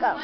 关